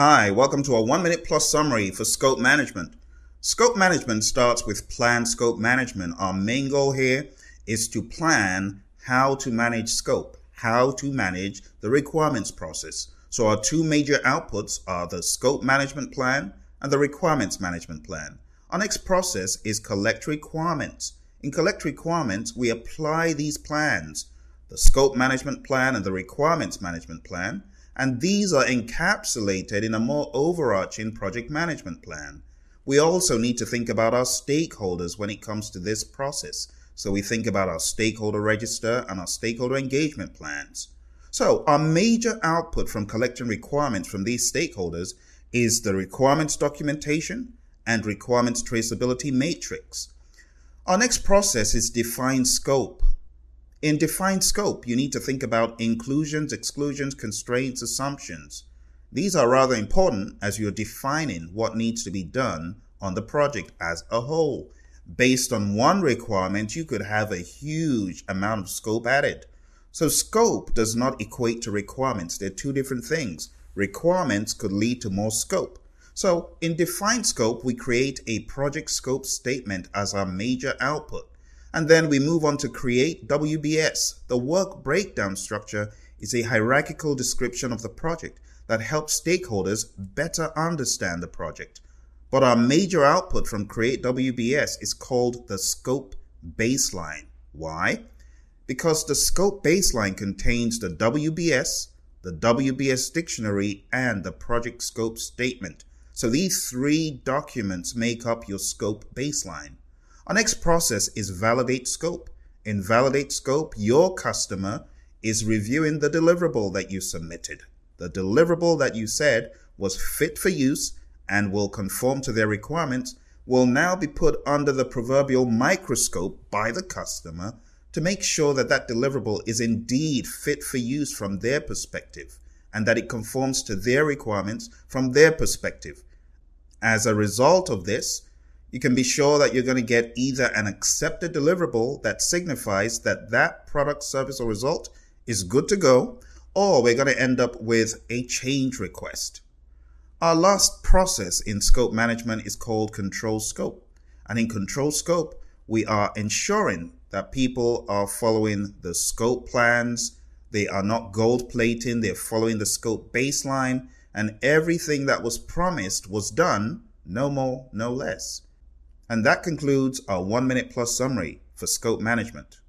Hi, welcome to a one minute plus summary for scope management. Scope management starts with plan scope management. Our main goal here is to plan how to manage scope, how to manage the requirements process. So our two major outputs are the scope management plan and the requirements management plan. Our next process is collect requirements. In collect requirements, we apply these plans, the scope management plan and the requirements management plan, and these are encapsulated in a more overarching project management plan. We also need to think about our stakeholders when it comes to this process. So we think about our stakeholder register and our stakeholder engagement plans. So our major output from collecting requirements from these stakeholders is the requirements documentation and requirements traceability matrix. Our next process is define scope. In defined scope, you need to think about inclusions, exclusions, constraints, assumptions. These are rather important as you're defining what needs to be done on the project as a whole. Based on one requirement, you could have a huge amount of scope added. So scope does not equate to requirements. They're two different things. Requirements could lead to more scope. So in defined scope, we create a project scope statement as our major output. And then we move on to create WBS. The work breakdown structure is a hierarchical description of the project that helps stakeholders better understand the project. But our major output from Create WBS is called the scope baseline. Why? Because the scope baseline contains the WBS, the WBS dictionary, and the project scope statement. So these three documents make up your scope baseline. Our next process is validate scope. In validate scope, your customer is reviewing the deliverable that you submitted. The deliverable that you said was fit for use and will conform to their requirements will now be put under the proverbial microscope by the customer to make sure that that deliverable is indeed fit for use from their perspective and that it conforms to their requirements from their perspective. As a result of this, you can be sure that you're going to get either an accepted deliverable that signifies that that product, service, or result is good to go, or we're going to end up with a change request. Our last process in scope management is called control scope. And in control scope, we are ensuring that people are following the scope plans. They are not gold plating. They're following the scope baseline and everything that was promised was done. No more, no less. And that concludes our one minute plus summary for scope management.